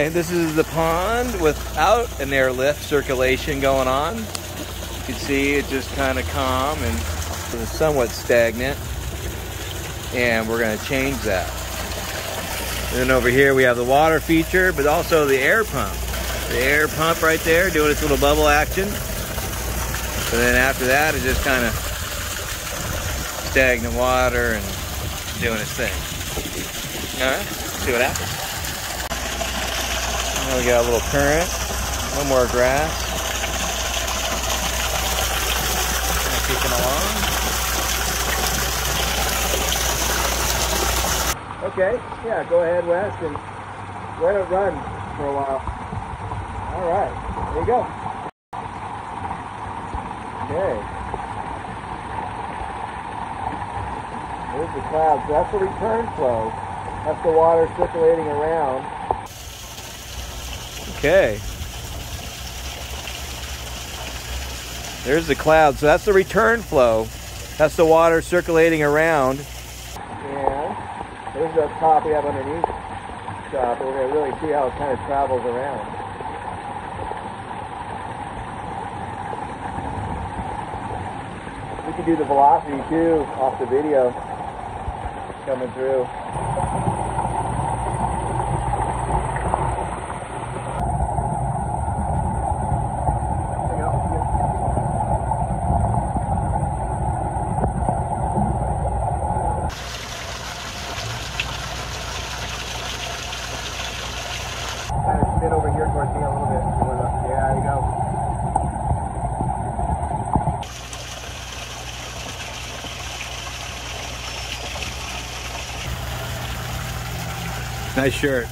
And this is the pond without an airlift circulation going on. You can see it's just kind of calm and somewhat stagnant. And we're going to change that. And then over here we have the water feature, but also the air pump. The air pump right there doing its little bubble action. And then after that, it's just kind of stagnant water and doing its thing. All right, see what happens. Now we got a little current, no more grass. Kicking along. Okay, yeah, go ahead, Wes, and let it run for a while. All right, there you go. Okay. There's the clouds. That's the return flow. That's the water circulating around. Okay. There's the cloud. So that's the return flow. That's the water circulating around. And there's the top we have underneath. So we're going to really see how it kind of travels around. We can do the velocity too off the video coming through. Kind of spin over here towards me a little bit. Yeah, there you go. Nice shirt.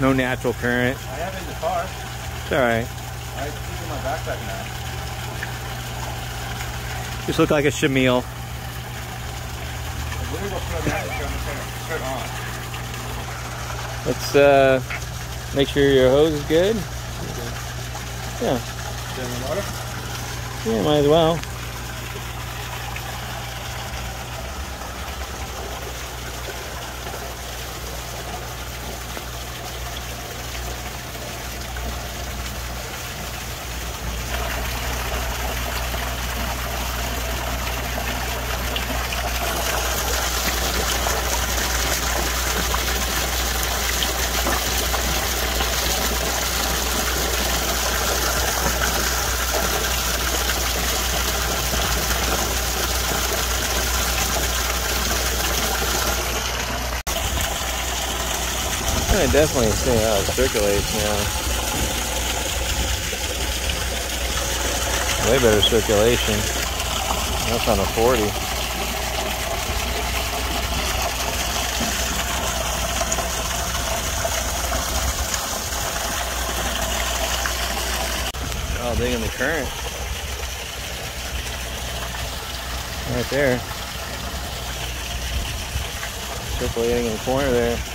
No Natural Current. I have it in the car. It's alright. I keep it in my backpack now. Just look like a chamille. Let me go put that shirt on. Let's uh, make sure your hose is good. Yeah, Turn the water. yeah, might as well. I definitely see how it circulates now. Way better circulation. That's on a 40. Oh, digging the current. Right there. Circulating in the corner there.